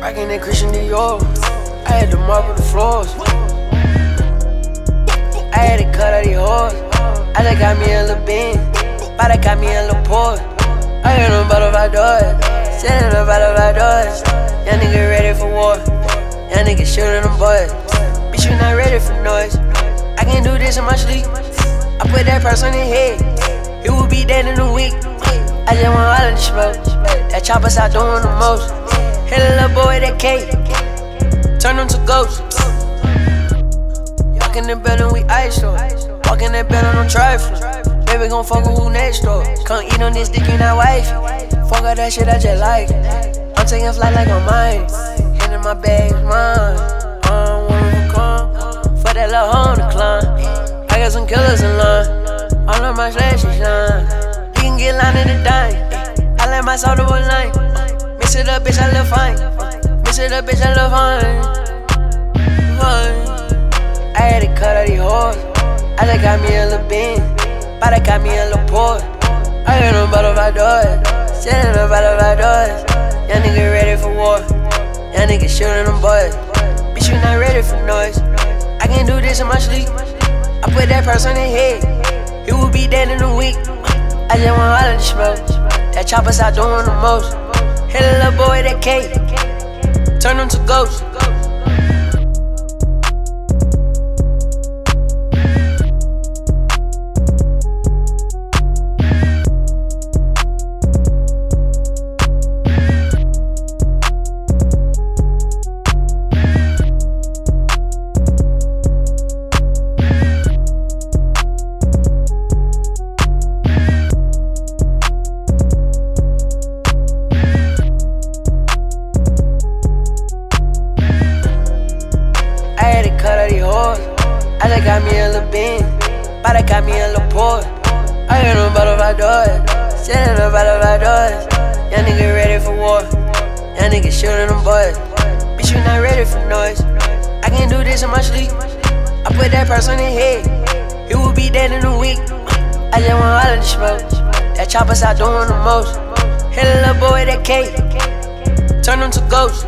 Rockin' that Christian Dior. I had to marble the floors. I had to cut out these hoes. I just got me a little bean. But I got me a little port. I heard them butterfly doors. Sitting the butterfly doors. Young nigga ready for war. Young nigga shooting them boys. Bitch, you not ready for noise. I can do this in my sleep. I put that person in head. He will be dead in a week. I just want all of the smoke. That chopper start doing the most. Hit a little boy that cake. Turn them to ghosts. Walk in the building, we ice though. Walk in that building, I'm trifling. Baby gon' fuck with who next door. Come eat on this dick, you not wife. Fuck all that shit, I just like it. I'm taking flight like I'm mine. Hand in my bag, mine. I'm one of a come. For that little on the climb. I got some killers in line. All of my slashes shine. You can get line in the dime. I let my soul to a line. Bitch, I look fine. Mix it up, bitch, I look fine. fine. I had to cut out these hoes. I just got me a little bean. But I got me a little port. I hear them butterfly doors. Sitting the butterfly doors. Young nigga ready for war. Young nigga shooting them boys. Bitch, you not ready for noise. I can do this in my sleep. I put that person in head. He will be dead in a week. I just want all of the smoke. That chopper start doing the most. Hit a little boy that cake. Turn them to ghosts. I just got me a little bean. But I got me a little port. I hear them butterfly doors. Sitting the butterfly doors. Young nigga ready for war. Young nigga shooting them boys. Bitch, you not ready for noise. I can do this in my sleep. I put that person in head. He will be dead in a week. I just want all of the smoke. That chopper start doing the most. Hit a little boy that cake. Turn them to ghosts.